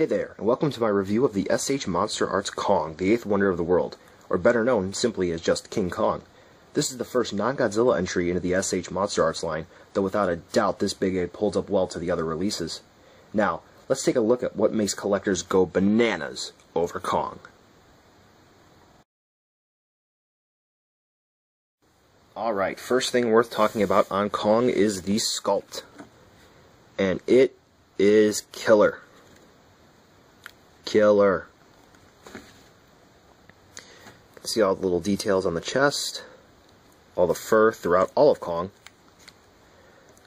Hey there, and welcome to my review of the SH Monster Arts Kong, the eighth wonder of the world, or better known simply as just King Kong. This is the first non-Godzilla entry into the SH Monster Arts line, though without a doubt this big ape holds up well to the other releases. Now, let's take a look at what makes collectors go bananas over Kong. Alright, first thing worth talking about on Kong is the sculpt. And it is killer. Killer. See all the little details on the chest, all the fur throughout all of Kong,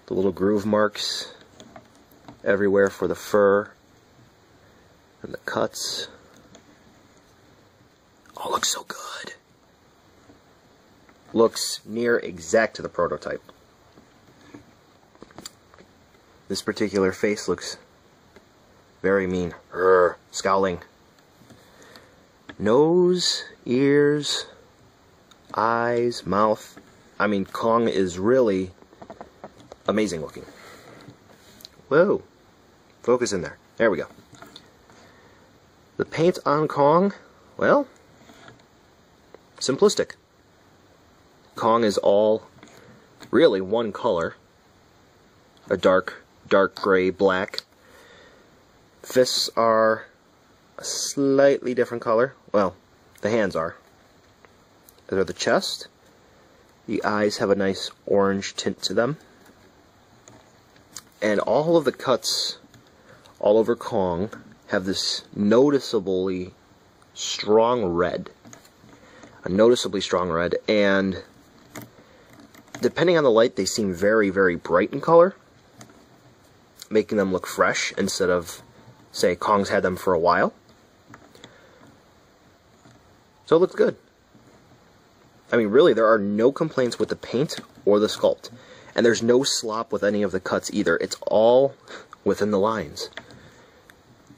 the little groove marks everywhere for the fur, and the cuts. Oh, looks so good. Looks near exact to the prototype. This particular face looks very mean. Scowling. Nose, ears, eyes, mouth. I mean, Kong is really amazing looking. Whoa. Focus in there. There we go. The paint on Kong, well, simplistic. Kong is all really one color. A dark dark gray black. Fists are a slightly different color. Well, the hands are. They're the chest. The eyes have a nice orange tint to them. And all of the cuts all over Kong have this noticeably strong red. A noticeably strong red. And depending on the light, they seem very, very bright in color making them look fresh instead of, say, Kong's had them for a while. So it looks good. I mean, really, there are no complaints with the paint or the sculpt. And there's no slop with any of the cuts either. It's all within the lines.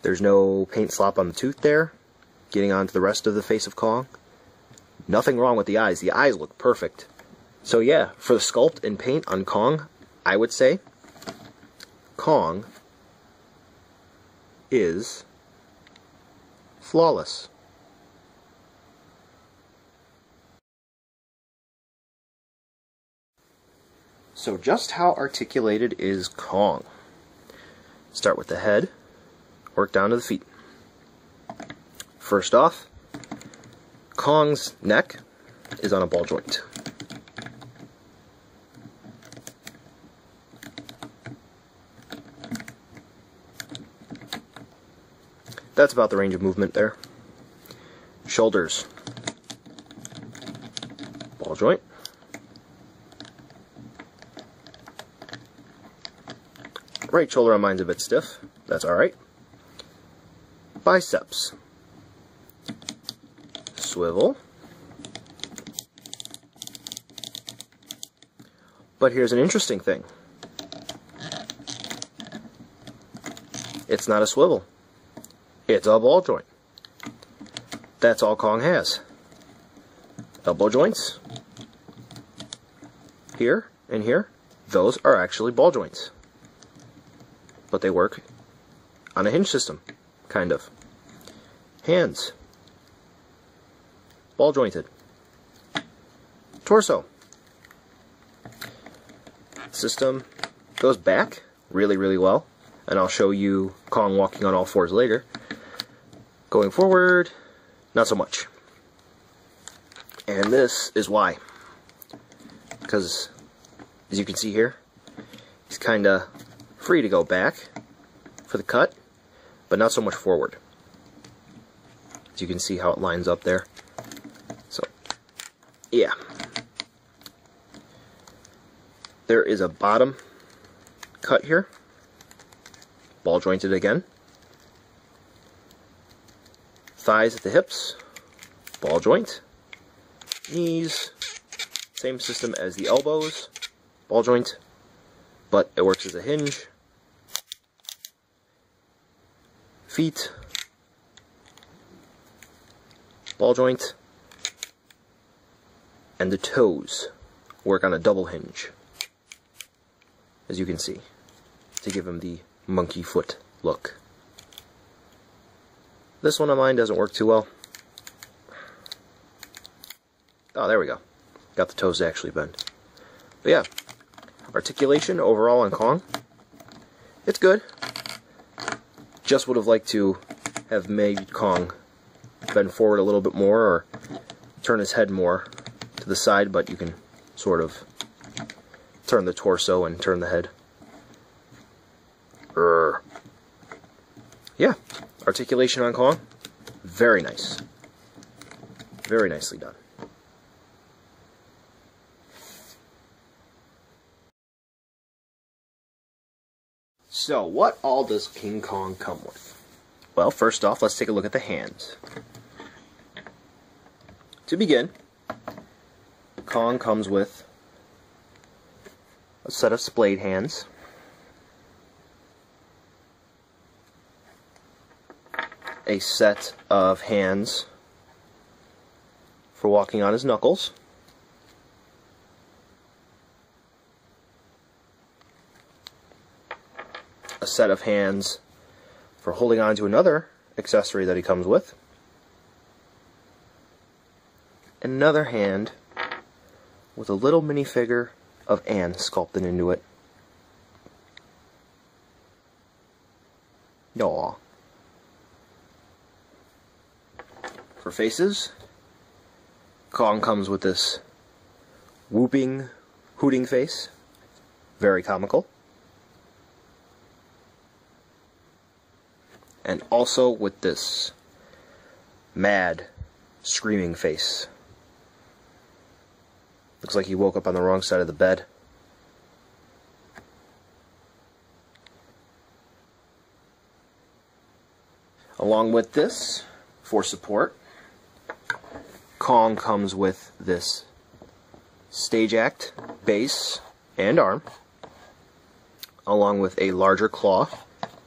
There's no paint slop on the tooth there, getting onto the rest of the face of Kong. Nothing wrong with the eyes. The eyes look perfect. So yeah, for the sculpt and paint on Kong, I would say Kong is flawless. So just how articulated is Kong? Start with the head, work down to the feet. First off, Kong's neck is on a ball joint. That's about the range of movement there. Shoulders. Ball joint. Right shoulder on mine's a bit stiff. That's alright. Biceps. Swivel. But here's an interesting thing. It's not a swivel. It's a ball joint. That's all Kong has. Elbow joints. Here and here, those are actually ball joints. But they work on a hinge system, kind of. Hands. Ball jointed. Torso. System goes back really, really well. And I'll show you Kong walking on all fours later. Going forward, not so much. And this is why. Because, as you can see here, he's kind of free to go back for the cut, but not so much forward. As you can see how it lines up there. So, yeah. There is a bottom cut here. Ball jointed again thighs at the hips, ball joint, knees, same system as the elbows, ball joint, but it works as a hinge, feet, ball joint, and the toes work on a double hinge, as you can see, to give him the monkey foot look. This one of mine doesn't work too well. Oh, there we go. Got the toes to actually bend. But yeah, articulation overall on Kong, it's good. Just would have liked to have made Kong bend forward a little bit more or turn his head more to the side, but you can sort of turn the torso and turn the head. Urgh. Yeah, articulation on Kong, very nice. Very nicely done. So, what all does King Kong come with? Well, first off, let's take a look at the hands. To begin, Kong comes with a set of splayed hands, a set of hands for walking on his knuckles, a set of hands for holding on to another accessory that he comes with, another hand with a little minifigure of Anne sculpted into it. Aww. For faces, Kong comes with this whooping, hooting face. Very comical. and also with this mad screaming face. Looks like he woke up on the wrong side of the bed. Along with this, for support, Kong comes with this stage act, base, and arm, along with a larger claw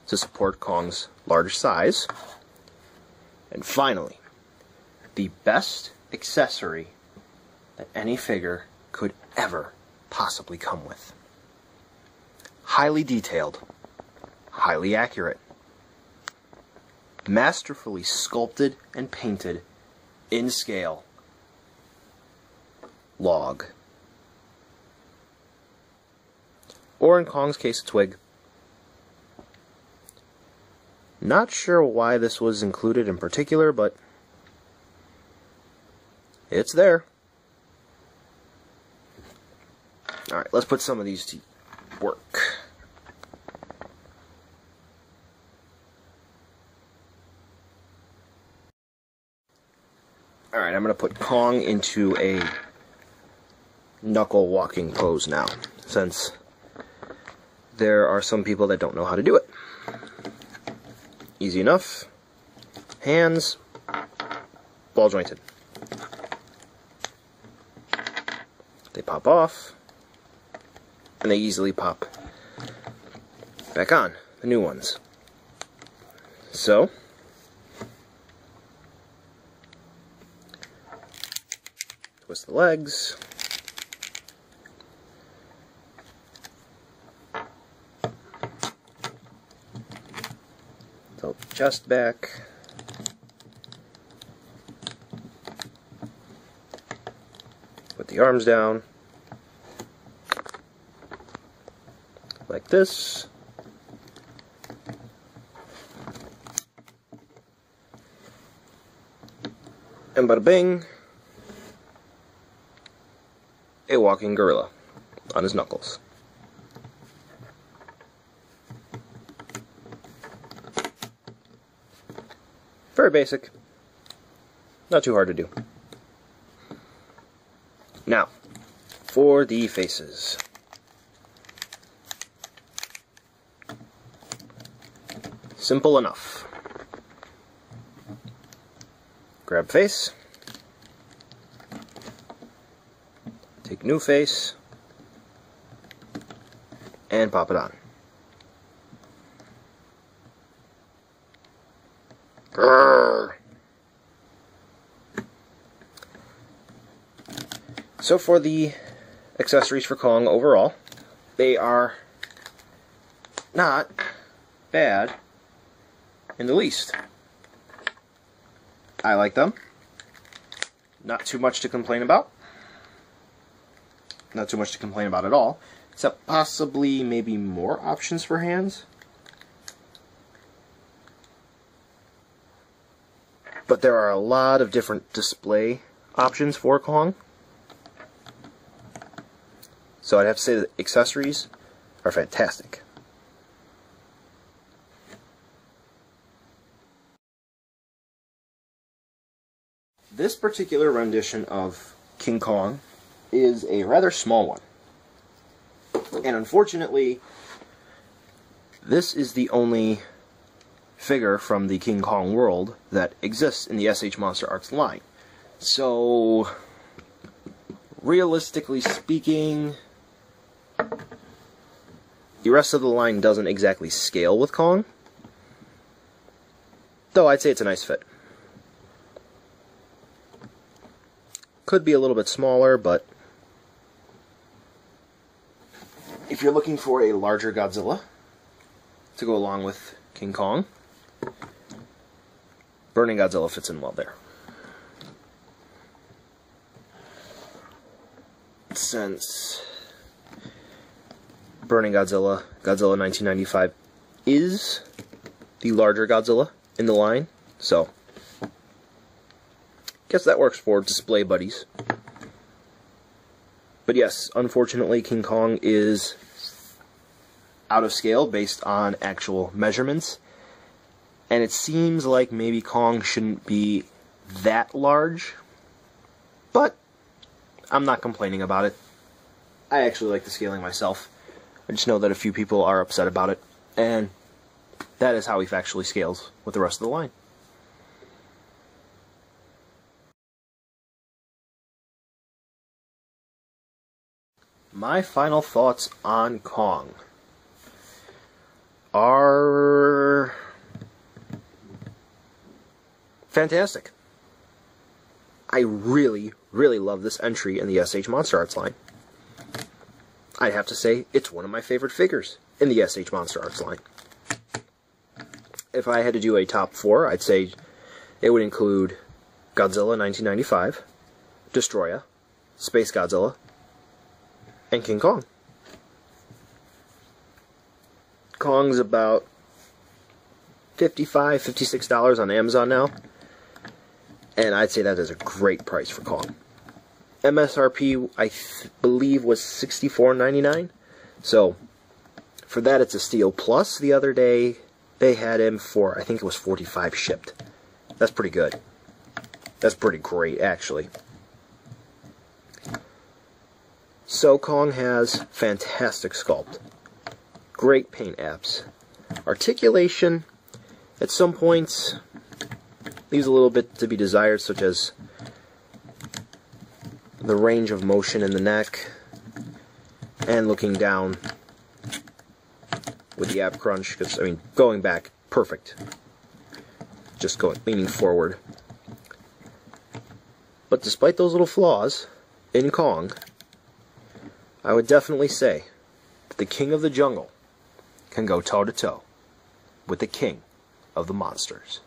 to support Kong's large size. And finally, the best accessory that any figure could ever possibly come with. Highly detailed, highly accurate, masterfully sculpted and painted in scale log. Or in Kong's case, a twig. Not sure why this was included in particular, but it's there. Alright, let's put some of these to work. Alright, I'm going to put Kong into a knuckle walking pose now, since there are some people that don't know how to do it. Easy enough. Hands, ball jointed. They pop off, and they easily pop back on, the new ones. So, twist the legs, Oh, chest back. Put the arms down. Like this. And bada bing, a walking gorilla on his knuckles. Very basic. Not too hard to do. Now, for the faces. Simple enough. Grab face. Take new face. And pop it on. So for the accessories for Kong overall, they are not bad in the least. I like them. Not too much to complain about. Not too much to complain about at all. Except possibly maybe more options for hands. But there are a lot of different display options for Kong. So I'd have to say that accessories are fantastic. This particular rendition of King Kong is a rather small one. And unfortunately, this is the only figure from the King Kong world that exists in the SH Monster Arts line. So, realistically speaking, the rest of the line doesn't exactly scale with Kong. Though I'd say it's a nice fit. Could be a little bit smaller, but if you're looking for a larger Godzilla to go along with King Kong, Burning Godzilla fits in well there. Since Burning Godzilla, Godzilla 1995, is the larger Godzilla in the line, so guess that works for display buddies. But yes, unfortunately, King Kong is out of scale based on actual measurements. And it seems like maybe Kong shouldn't be that large. But I'm not complaining about it. I actually like the scaling myself. I just know that a few people are upset about it. And that is how he factually scales with the rest of the line. My final thoughts on Kong are fantastic. I really, really love this entry in the SH Monster Arts line. I'd have to say it's one of my favorite figures in the SH Monster Arts line. If I had to do a top four, I'd say it would include Godzilla 1995, Destoroyah, Space Godzilla, and King Kong. Kong's about $55, $56 on Amazon now. And I'd say that is a great price for Kong. MSRP, I believe, was $64.99. So, for that, it's a steal. Plus, the other day, they had him for, I think it was 45 shipped. That's pretty good. That's pretty great, actually. So Kong has fantastic sculpt. Great paint apps. Articulation, at some points, leaves a little bit to be desired, such as the range of motion in the neck and looking down with the ab crunch. Because I mean, going back, perfect. Just going leaning forward. But despite those little flaws in Kong, I would definitely say that the king of the jungle can go toe to toe with the king of the monsters.